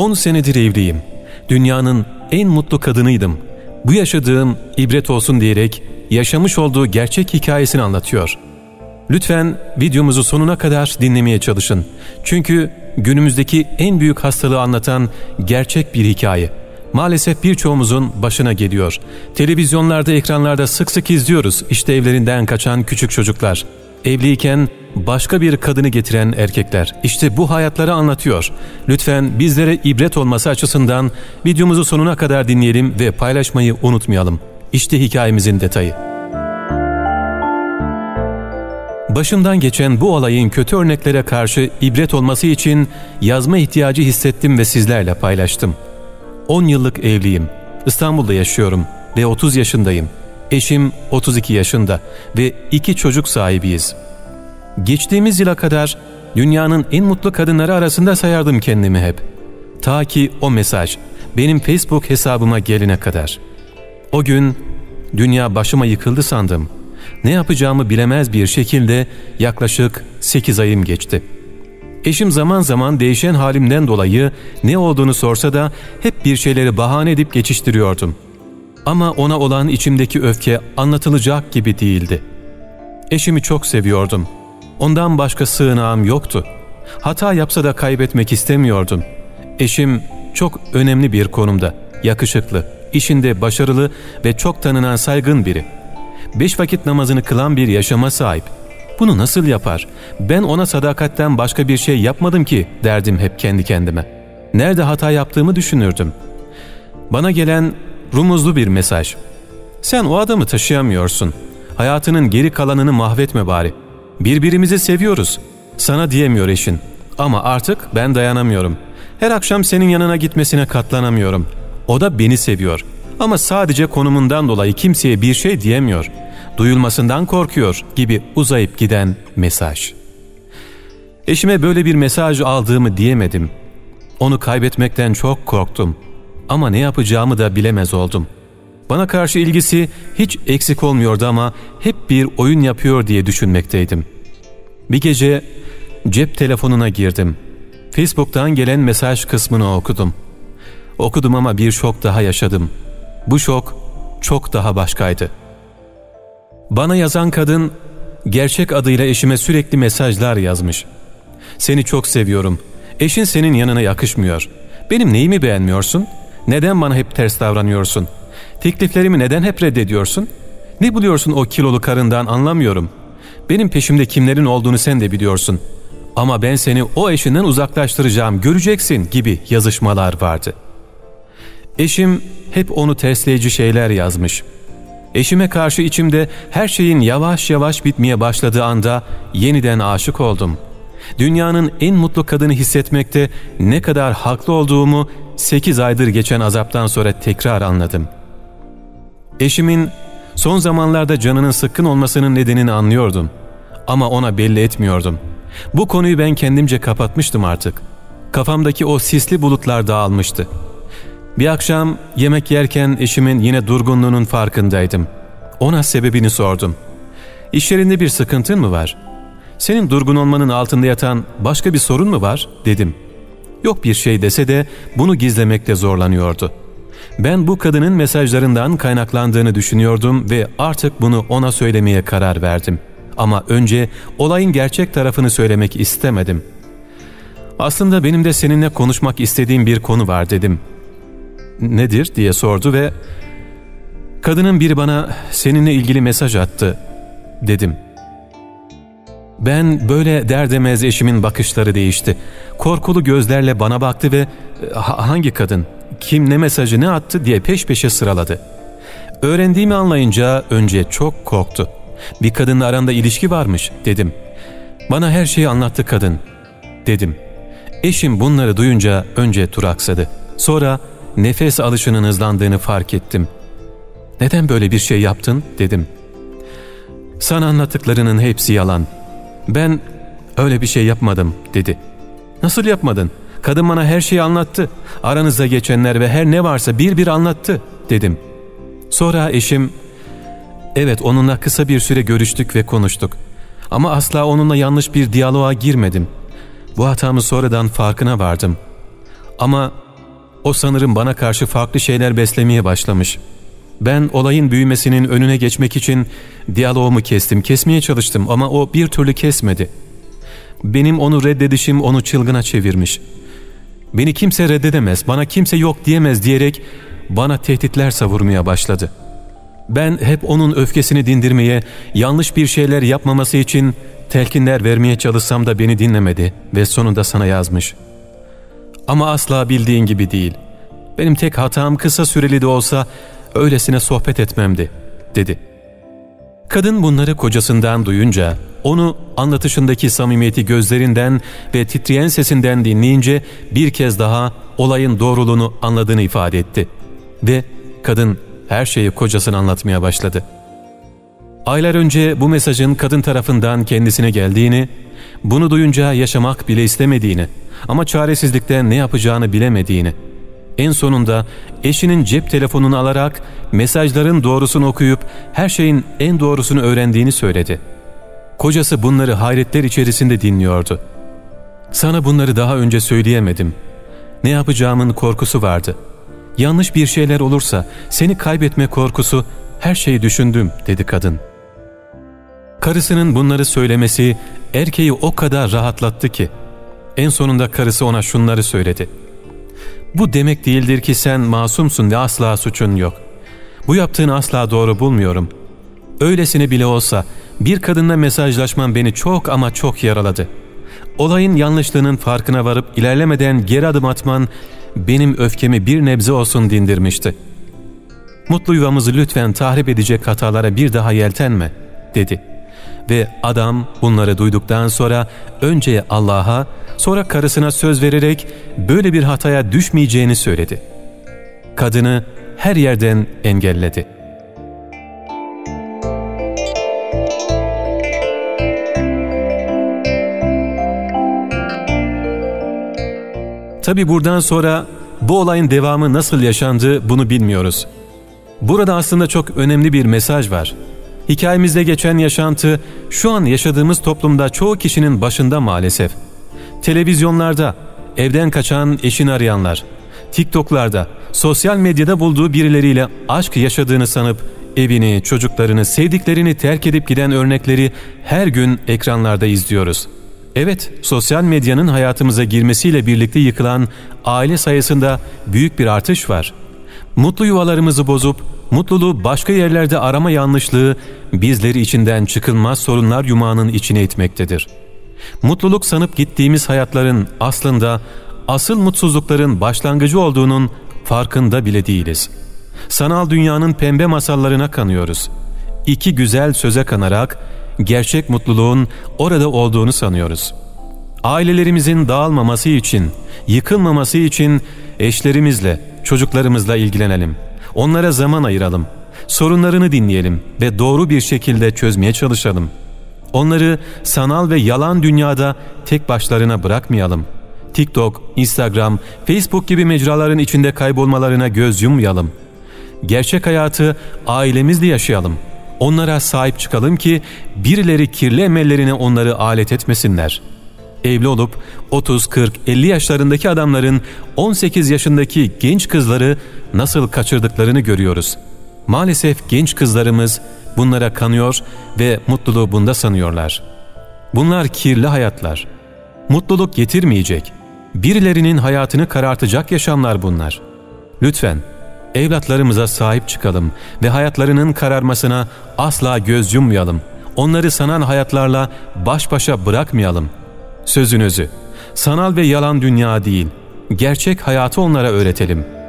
10 senedir evliyim. Dünyanın en mutlu kadınıydım. Bu yaşadığım ibret olsun diyerek yaşamış olduğu gerçek hikayesini anlatıyor. Lütfen videomuzu sonuna kadar dinlemeye çalışın. Çünkü günümüzdeki en büyük hastalığı anlatan gerçek bir hikaye. Maalesef birçoğumuzun başına geliyor. Televizyonlarda, ekranlarda sık sık izliyoruz işte evlerinden kaçan küçük çocuklar. Evliyken başka bir kadını getiren erkekler. İşte bu hayatları anlatıyor. Lütfen bizlere ibret olması açısından videomuzu sonuna kadar dinleyelim ve paylaşmayı unutmayalım. İşte hikayemizin detayı. Başımdan geçen bu olayın kötü örneklere karşı ibret olması için yazma ihtiyacı hissettim ve sizlerle paylaştım. 10 yıllık evliyim. İstanbul'da yaşıyorum ve 30 yaşındayım. Eşim 32 yaşında ve iki çocuk sahibiyiz. Geçtiğimiz yıla kadar dünyanın en mutlu kadınları arasında sayardım kendimi hep. Ta ki o mesaj benim Facebook hesabıma gelene kadar. O gün dünya başıma yıkıldı sandım. Ne yapacağımı bilemez bir şekilde yaklaşık 8 ayım geçti. Eşim zaman zaman değişen halimden dolayı ne olduğunu sorsa da hep bir şeyleri bahane edip geçiştiriyordum. Ama ona olan içimdeki öfke anlatılacak gibi değildi. Eşimi çok seviyordum. Ondan başka sığınağım yoktu. Hata yapsa da kaybetmek istemiyordum. Eşim çok önemli bir konumda, yakışıklı, işinde başarılı ve çok tanınan saygın biri. Beş vakit namazını kılan bir yaşama sahip. Bunu nasıl yapar? Ben ona sadakatten başka bir şey yapmadım ki derdim hep kendi kendime. Nerede hata yaptığımı düşünürdüm. Bana gelen rumuzlu bir mesaj. Sen o adamı taşıyamıyorsun. Hayatının geri kalanını mahvetme bari. Birbirimizi seviyoruz. Sana diyemiyor eşin. Ama artık ben dayanamıyorum. Her akşam senin yanına gitmesine katlanamıyorum. O da beni seviyor. Ama sadece konumundan dolayı kimseye bir şey diyemiyor. Duyulmasından korkuyor gibi uzayıp giden mesaj. Eşime böyle bir mesaj aldığımı diyemedim. Onu kaybetmekten çok korktum. Ama ne yapacağımı da bilemez oldum. Bana karşı ilgisi hiç eksik olmuyordu ama hep bir oyun yapıyor diye düşünmekteydim. Bir gece cep telefonuna girdim. Facebook'tan gelen mesaj kısmını okudum. Okudum ama bir şok daha yaşadım. Bu şok çok daha başkaydı. Bana yazan kadın gerçek adıyla eşime sürekli mesajlar yazmış. Seni çok seviyorum. Eşin senin yanına yakışmıyor. Benim neyimi beğenmiyorsun? Neden bana hep ters davranıyorsun? Tekliflerimi neden hep reddediyorsun? Ne buluyorsun o kilolu karından anlamıyorum. Benim peşimde kimlerin olduğunu sen de biliyorsun. Ama ben seni o eşinden uzaklaştıracağım göreceksin gibi yazışmalar vardı. Eşim hep onu tersleyici şeyler yazmış. Eşime karşı içimde her şeyin yavaş yavaş bitmeye başladığı anda yeniden aşık oldum. Dünyanın en mutlu kadını hissetmekte ne kadar haklı olduğumu 8 aydır geçen azaptan sonra tekrar anladım. Eşimin son zamanlarda canının sıkkın olmasının nedenini anlıyordum. Ama ona belli etmiyordum. Bu konuyu ben kendimce kapatmıştım artık. Kafamdaki o sisli bulutlar dağılmıştı. Bir akşam yemek yerken eşimin yine durgunluğunun farkındaydım. Ona sebebini sordum. İş yerinde bir sıkıntın mı var? Senin durgun olmanın altında yatan başka bir sorun mu var? dedim. Yok bir şey dese de bunu gizlemekte zorlanıyordu. Ben bu kadının mesajlarından kaynaklandığını düşünüyordum ve artık bunu ona söylemeye karar verdim. Ama önce olayın gerçek tarafını söylemek istemedim. Aslında benim de seninle konuşmak istediğim bir konu var dedim. Nedir diye sordu ve kadının biri bana seninle ilgili mesaj attı dedim. Ben böyle derdemez eşimin bakışları değişti. Korkulu gözlerle bana baktı ve hangi kadın, kim ne mesajı ne attı diye peş peşe sıraladı. Öğrendiğimi anlayınca önce çok korktu. Bir kadınla aranda ilişki varmış dedim. Bana her şeyi anlattı kadın dedim. Eşim bunları duyunca önce duraksadı. Sonra nefes alışının hızlandığını fark ettim. Neden böyle bir şey yaptın dedim. Sana anlattıklarının hepsi yalan. Ben öyle bir şey yapmadım dedi. Nasıl yapmadın? Kadın bana her şeyi anlattı. Aranızda geçenler ve her ne varsa bir bir anlattı dedim. Sonra eşim evet onunla kısa bir süre görüştük ve konuştuk. Ama asla onunla yanlış bir diyaloğa girmedim. Bu hatamı sonradan farkına vardım. Ama O sanırım bana karşı farklı şeyler beslemeye başlamış. Ben olayın büyümesinin önüne geçmek için diyaloğumu kestim, kesmeye çalıştım ama o bir türlü kesmedi. Benim onu reddedişim onu çılgına çevirmiş. Beni kimse reddedemez, bana kimse yok diyemez diyerek bana tehditler savurmaya başladı. Ben hep onun öfkesini dindirmeye, yanlış bir şeyler yapmaması için telkinler vermeye çalışsam da beni dinlemedi ve sonunda sana yazmış. Ama asla bildiğin gibi değil. Benim tek hatam kısa süreli de olsa öylesine sohbet etmemdi, dedi. Kadın bunları kocasından duyunca, onu anlatışındaki samimiyeti gözlerinden ve titreyen sesinden dinleyince bir kez daha olayın doğruluğunu anladığını ifade etti. Ve kadın her şeyi kocasına anlatmaya başladı. Aylar önce bu mesajın kadın tarafından kendisine geldiğini, bunu duyunca yaşamak bile istemediğini ama çaresizlikten ne yapacağını bilemediğini, en sonunda eşinin cep telefonunu alarak mesajların doğrusunu okuyup her şeyin en doğrusunu öğrendiğini söyledi. Kocası bunları hayretler içerisinde dinliyordu. Sana bunları daha önce söyleyemedim. Ne yapacağımın korkusu vardı. Yanlış bir şeyler olursa seni kaybetme korkusu her şeyi düşündüm dedi kadın. Karısının bunları söylemesi erkeği o kadar rahatlattı ki en sonunda karısı ona şunları söyledi. Bu demek değildir ki sen masumsun ve asla suçun yok. Bu yaptığını asla doğru bulmuyorum. Öylesine bile olsa bir kadınla mesajlaşman beni çok ama çok yaraladı. Olayın yanlışlığının farkına varıp ilerlemeden geri adım atman benim öfkemi bir nebze olsun dindirmişti. Mutlu yuvamızı lütfen tahrip edecek hatalara bir daha yeltenme, dedi. Ve adam bunları duyduktan sonra önce Allah'a sonra karısına söz vererek böyle bir hataya düşmeyeceğini söyledi. Kadını her yerden engelledi. Tabi buradan sonra bu olayın devamı nasıl yaşandı bunu bilmiyoruz. Burada aslında çok önemli bir mesaj var. Hikayemizde geçen yaşantı şu an yaşadığımız toplumda çoğu kişinin başında maalesef. Televizyonlarda, evden kaçan eşini arayanlar, TikTok'larda, sosyal medyada bulduğu birileriyle aşk yaşadığını sanıp evini, çocuklarını, sevdiklerini terk edip giden örnekleri her gün ekranlarda izliyoruz. Evet, sosyal medyanın hayatımıza girmesiyle birlikte yıkılan aile sayısında büyük bir artış var. Mutlu yuvalarımızı bozup mutluluğu başka yerlerde arama yanlışlığı bizleri içinden çıkılmaz sorunlar yumağının içine itmektedir. Mutluluk sanıp gittiğimiz hayatların aslında asıl mutsuzlukların başlangıcı olduğunun farkında bile değiliz. Sanal dünyanın pembe masallarına kanıyoruz. İki güzel söze kanarak gerçek mutluluğun orada olduğunu sanıyoruz. Ailelerimizin dağılmaması için, yıkılmaması için eşlerimizle, çocuklarımızla ilgilenelim. Onlara zaman ayıralım. Sorunlarını dinleyelim ve doğru bir şekilde çözmeye çalışalım. Onları sanal ve yalan dünyada tek başlarına bırakmayalım. TikTok, Instagram, Facebook gibi mecraların içinde kaybolmalarına göz yummayalım. Gerçek hayatı ailemizle yaşayalım. Onlara sahip çıkalım ki birileri kirli emellerine onları alet etmesinler.'' Evli olup 30, 40, 50 yaşlarındaki adamların 18 yaşındaki genç kızları nasıl kaçırdıklarını görüyoruz. Maalesef genç kızlarımız bunlara kanıyor ve mutluluğu bunda sanıyorlar. Bunlar kirli hayatlar. Mutluluk getirmeyecek. Birilerinin hayatını karartacak yaşamlar bunlar. Lütfen evlatlarımıza sahip çıkalım ve hayatlarının kararmasına asla göz yummayalım. Onları sanan hayatlarla baş başa bırakmayalım. Sözünüzü, sanal ve yalan dünya değil, gerçek hayatı onlara öğretelim.''